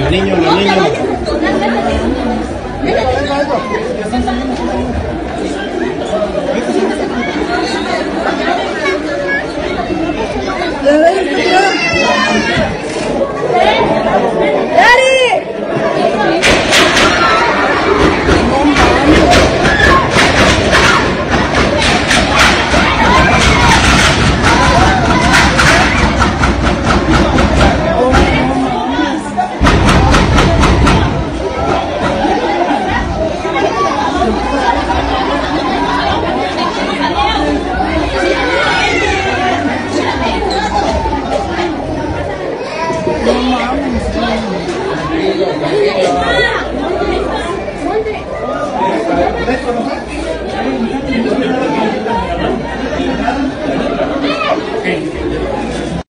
Los niños, los niños. Thank.